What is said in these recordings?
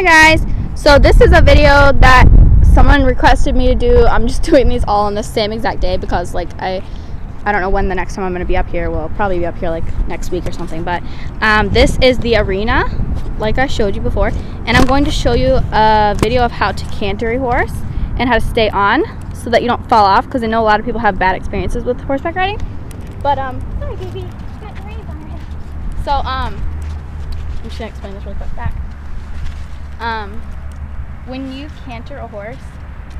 Hi guys. So this is a video that someone requested me to do. I'm just doing these all on the same exact day because like I I don't know when the next time I'm going to be up here. We'll probably be up here like next week or something. But um, this is the arena, like I showed you before. And I'm going to show you a video of how to canter a horse and how to stay on so that you don't fall off because I know a lot of people have bad experiences with horseback riding. But um, sorry baby, got the reins on your head. So um, I'm just gonna explain this really quick back. Um, when you canter a horse,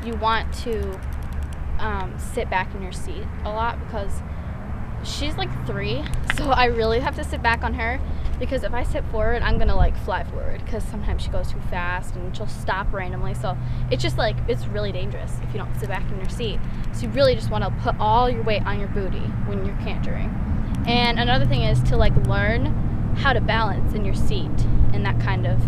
you want to um, sit back in your seat a lot because she's like three, so I really have to sit back on her because if I sit forward, I'm gonna like fly forward because sometimes she goes too fast and she'll stop randomly. So it's just like it's really dangerous if you don't sit back in your seat. So you really just want to put all your weight on your booty when you're cantering. And another thing is to like learn how to balance in your seat in that kind of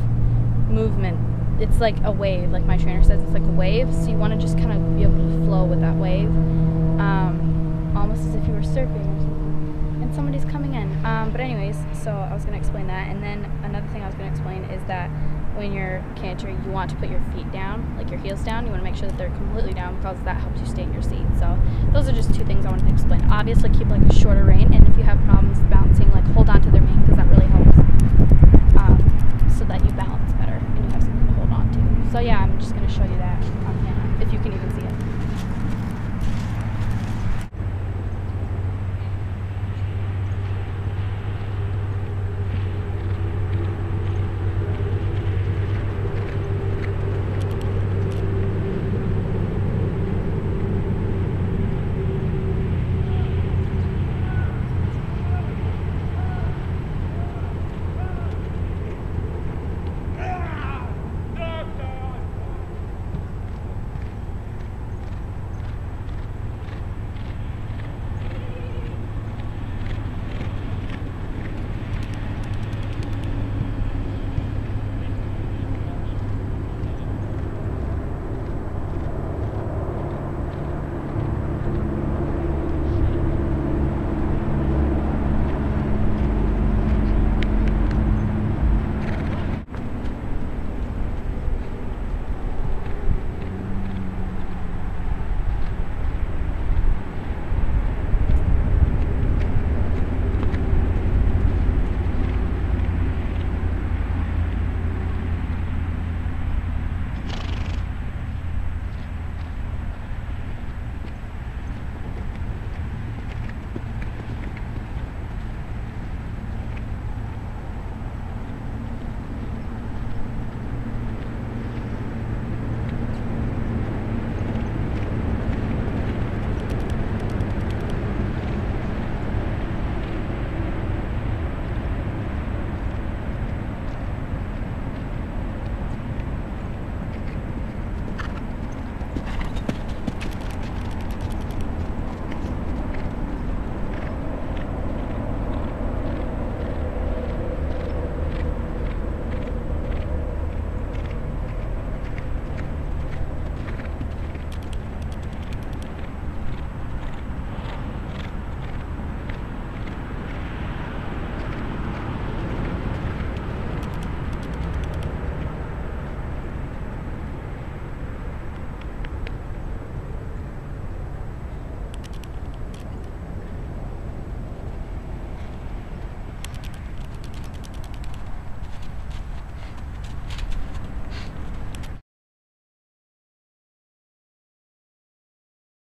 movement. It's like a wave, like my trainer says, it's like a wave. So you want to just kind of be able to flow with that wave, um, almost as if you were surfing or something. And somebody's coming in. Um, but anyways, so I was gonna explain that, and then another thing I was gonna explain is that when you're cantering, you want to put your feet down, like your heels down. You want to make sure that they're completely down because that helps you stay in your seat. So those are just two things I wanted to explain. Obviously, keep like a shorter rein, yeah, I'm just going to show you that.